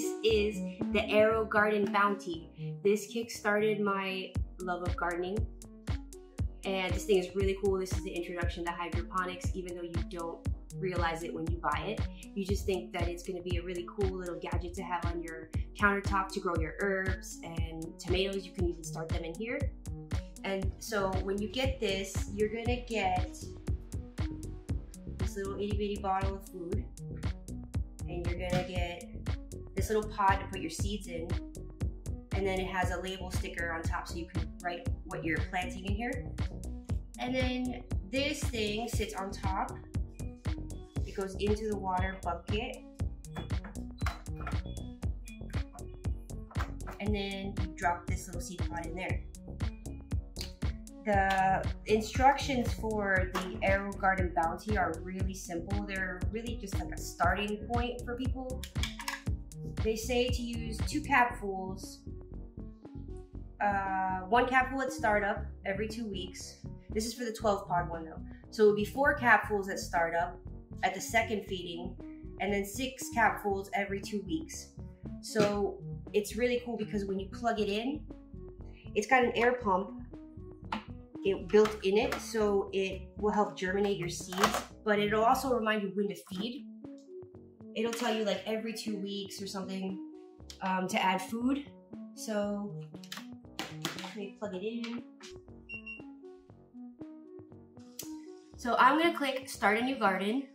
This is the AeroGarden Bounty. This kick-started my love of gardening. And this thing is really cool. This is the introduction to hydroponics, even though you don't realize it when you buy it. You just think that it's gonna be a really cool little gadget to have on your countertop to grow your herbs and tomatoes. You can even start them in here. And so when you get this, you're gonna get this little itty bitty bottle of food. And you're gonna get this little pod to put your seeds in. And then it has a label sticker on top so you can write what you're planting in here. And then this thing sits on top. It goes into the water bucket. And then you drop this little seed pod in there the instructions for the AeroGarden Bounty are really simple. They're really just like a starting point for people. They say to use two capfuls, uh, one capful at startup every two weeks. This is for the 12 pod one though. So it would be four capfuls at startup at the second feeding, and then six capfuls every two weeks. So it's really cool because when you plug it in, it's got an air pump it built in it so it will help germinate your seeds but it'll also remind you when to feed it'll tell you like every two weeks or something um, to add food. So let me plug it in. So I'm gonna click start a new garden.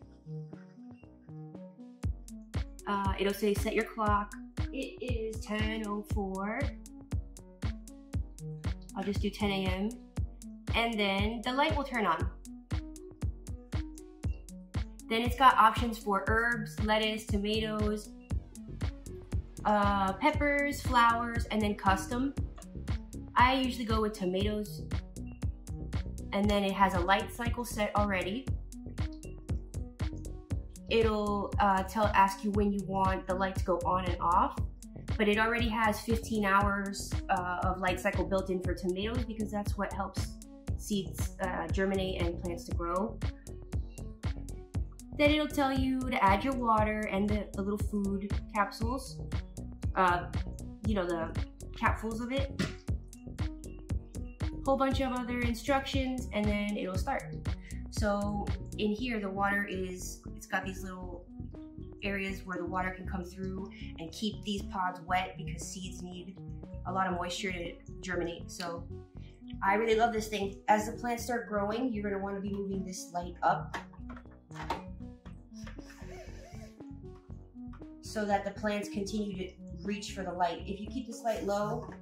Uh, it'll say set your clock. It is 10.04 I'll just do 10 a.m and then the light will turn on. Then it's got options for herbs, lettuce, tomatoes, uh, peppers, flowers, and then custom. I usually go with tomatoes. And then it has a light cycle set already. It'll uh, tell, ask you when you want the light to go on and off. But it already has 15 hours uh, of light cycle built in for tomatoes because that's what helps seeds uh, germinate and plants to grow. Then it'll tell you to add your water and the, the little food capsules, uh, you know, the capfuls of it. Whole bunch of other instructions and then it'll start. So in here, the water is, it's got these little areas where the water can come through and keep these pods wet because seeds need a lot of moisture to germinate. So I really love this thing. As the plants start growing, you're gonna wanna be moving this light up so that the plants continue to reach for the light. If you keep this light low,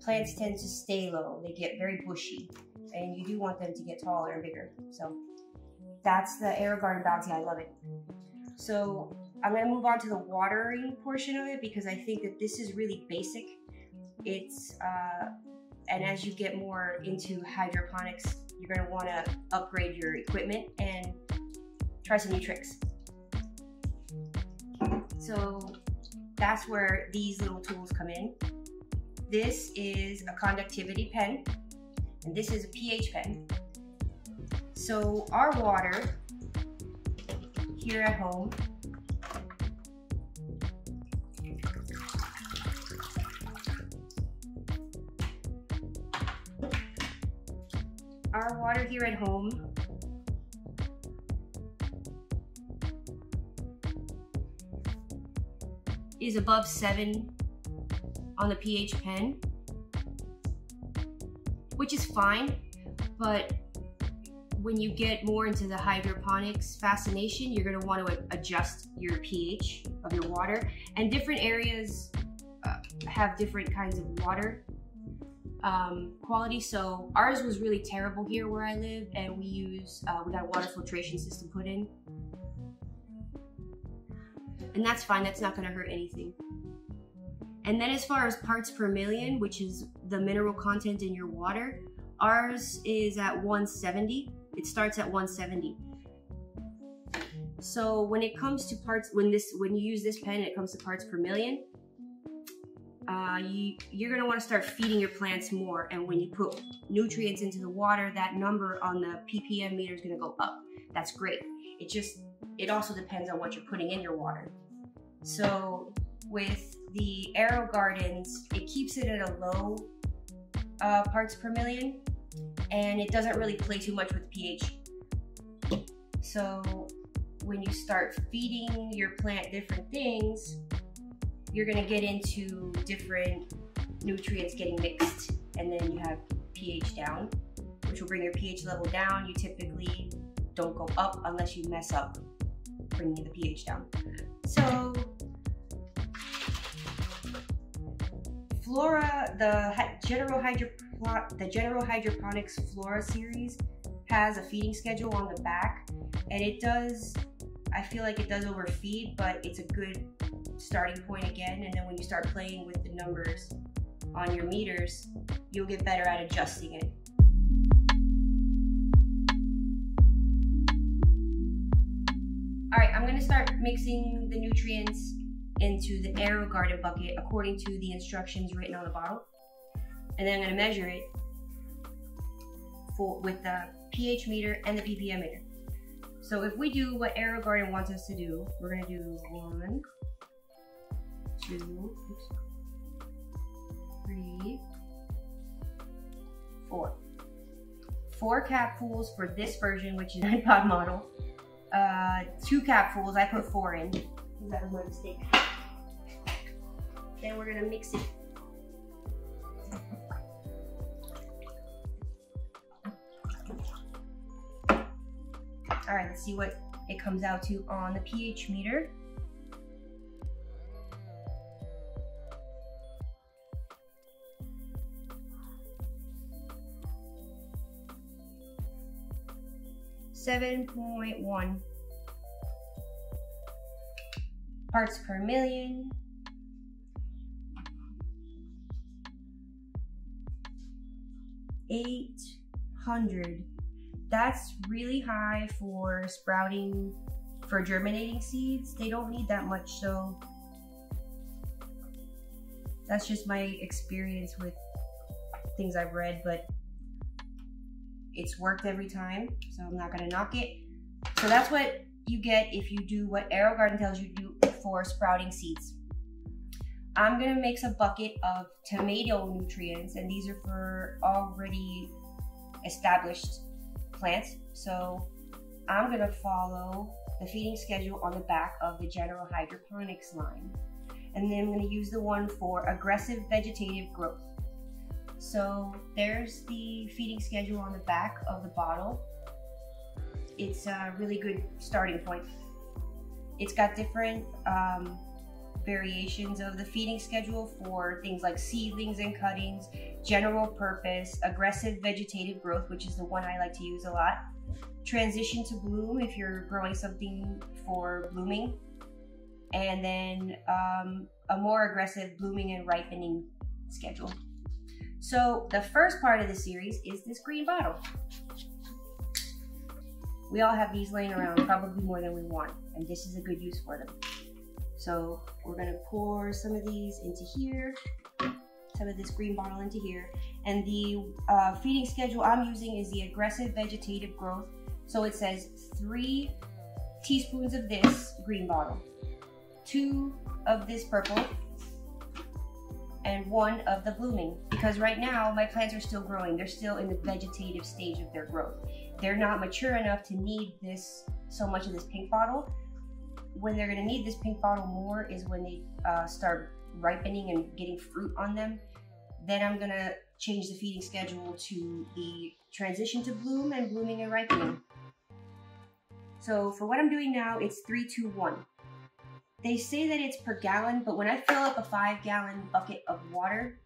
plants tend to stay low. They get very bushy and you do want them to get taller and bigger. So that's the air AeroGarden Bounty, I love it. So I'm gonna move on to the watering portion of it because I think that this is really basic. It's uh, and as you get more into hydroponics, you're gonna wanna upgrade your equipment and try some new tricks. So that's where these little tools come in. This is a conductivity pen, and this is a pH pen. So our water here at home our water here at home is above 7 on the pH pen, which is fine, but when you get more into the hydroponics fascination, you're gonna want to adjust your pH of your water. And different areas uh, have different kinds of water um, quality. So ours was really terrible here where I live, and we use uh, we got a water filtration system put in, and that's fine. That's not going to hurt anything. And then as far as parts per million, which is the mineral content in your water, ours is at 170. It starts at 170. So when it comes to parts, when this when you use this pen, it comes to parts per million uh, you, you're going to want to start feeding your plants more. And when you put nutrients into the water, that number on the ppm meter is going to go up. That's great. It just, it also depends on what you're putting in your water. So with the AeroGardens, it keeps it at a low uh, parts per million and it doesn't really play too much with pH. So when you start feeding your plant different things, you're gonna get into different nutrients getting mixed and then you have pH down, which will bring your pH level down. You typically don't go up unless you mess up bringing the pH down. So Flora, the General the General Hydroponics Flora series has a feeding schedule on the back, and it does. I feel like it does overfeed, but it's a good starting point again. And then when you start playing with the numbers on your meters, you'll get better at adjusting it. All right, I'm gonna start mixing the nutrients into the AeroGarden bucket according to the instructions written on the bottle. And then I'm gonna measure it for with the pH meter and the ppm meter. So if we do what AeroGarden wants us to do, we're gonna do one, two, three, four. Four capfuls for this version, which is an iPod model. Uh, two capfuls, I put four in. That was my mistake. Then we're gonna mix it. All right, let's see what it comes out to on the pH meter. Seven point one parts per million. 800. That's really high for sprouting, for germinating seeds. They don't need that much, so that's just my experience with things I've read, but it's worked every time, so I'm not gonna knock it. So that's what you get if you do what AeroGarden tells you to do for sprouting seeds. I'm gonna mix a bucket of tomato nutrients, and these are for already established plants. So I'm gonna follow the feeding schedule on the back of the General Hydroponics line. And then I'm gonna use the one for aggressive vegetative growth. So there's the feeding schedule on the back of the bottle. It's a really good starting point. It's got different um, variations of the feeding schedule for things like seedlings and cuttings, general purpose, aggressive vegetative growth, which is the one I like to use a lot, transition to bloom if you're growing something for blooming, and then um, a more aggressive blooming and ripening schedule. So the first part of the series is this green bottle. We all have these laying around, probably more than we want, and this is a good use for them. So we're gonna pour some of these into here, some of this green bottle into here. And the uh, feeding schedule I'm using is the aggressive vegetative growth. So it says three teaspoons of this green bottle, two of this purple, and one of the blooming. Because right now my plants are still growing. They're still in the vegetative stage of their growth. They're not mature enough to need this so much of this pink bottle when they're gonna need this pink bottle more is when they uh, start ripening and getting fruit on them. Then I'm gonna change the feeding schedule to the transition to bloom and blooming and ripening. So for what I'm doing now, it's three, two, one. They say that it's per gallon, but when I fill up a five gallon bucket of water,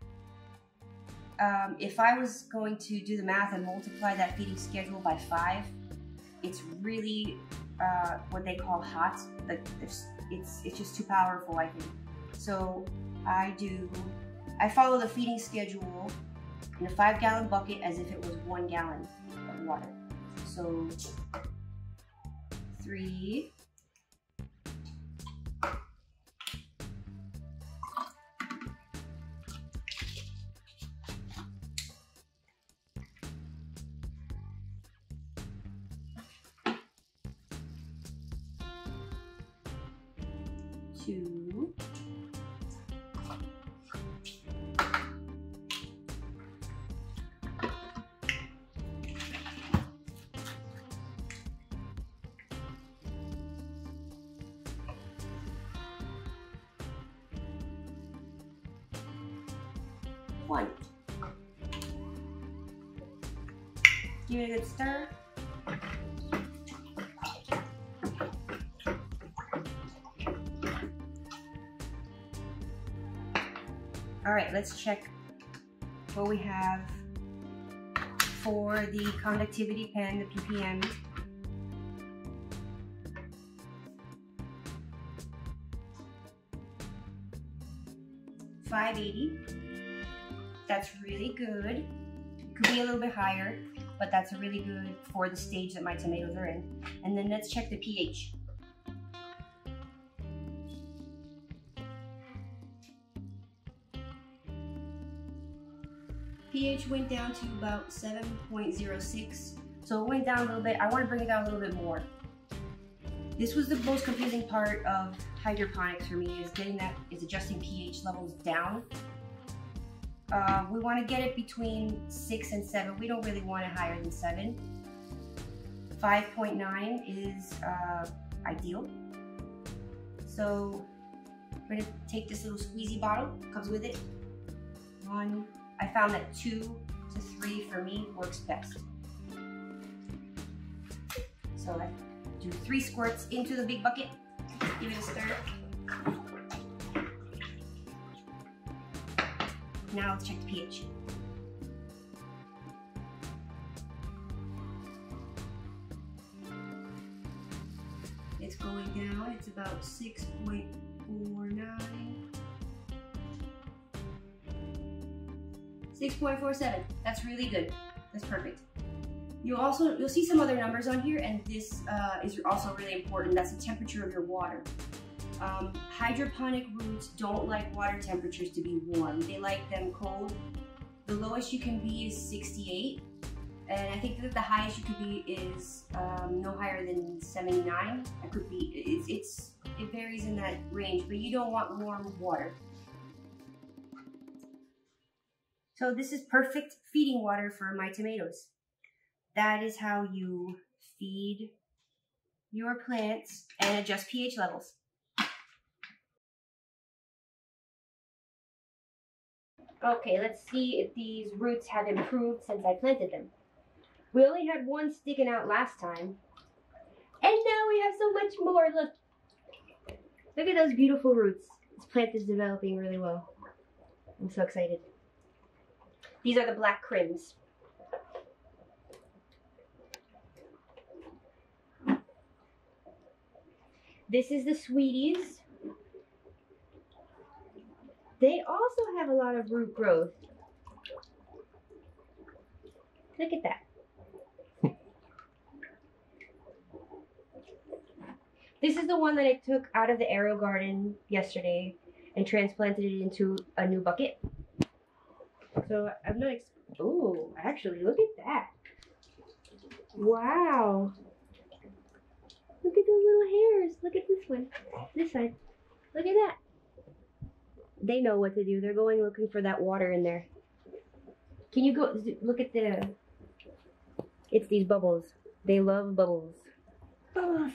um, if I was going to do the math and multiply that feeding schedule by five, it's really uh, what they call hot. Like it's, it's it's just too powerful, I think. So I do. I follow the feeding schedule in a five gallon bucket as if it was one gallon of water. So three, two, one. Give it a good stir. Right, let's check what we have for the conductivity pen, the ppm. Five eighty. That's really good. Could be a little bit higher, but that's really good for the stage that my tomatoes are in. And then let's check the pH. pH went down to about 7.06. So it went down a little bit. I want to bring it down a little bit more. This was the most confusing part of hydroponics for me is getting that, is adjusting pH levels down. Uh, we want to get it between 6 and 7. We don't really want it higher than 7. 5.9 is uh, ideal. So we're going to take this little squeezy bottle, comes with it. One, I found that two to three for me works best. So I do three squirts into the big bucket, give it a stir. Now let's check the pH. It's going down, it's about 6.49. 6.47. That's really good. That's perfect. You'll also you'll see some other numbers on here, and this uh, is also really important. That's the temperature of your water. Um, hydroponic roots don't like water temperatures to be warm. They like them cold. The lowest you can be is 68, and I think that the highest you could be is um, no higher than 79. It could be it's, it's it varies in that range, but you don't want warm water. So this is perfect feeding water for my tomatoes. That is how you feed your plants and adjust pH levels. Okay, let's see if these roots have improved since I planted them. We only had one sticking out last time. And now we have so much more. Look. Look at those beautiful roots. This plant is developing really well. I'm so excited. These are the Black Krims. This is the sweeties. They also have a lot of root growth. Look at that. this is the one that I took out of the AeroGarden yesterday and transplanted it into a new bucket. So I'm not. oh, actually, look at that. Wow. Look at those little hairs. Look at this one. This side. Look at that. They know what to do. They're going looking for that water in there. Can you go look at the? It's these bubbles. They love bubbles. Bubbles.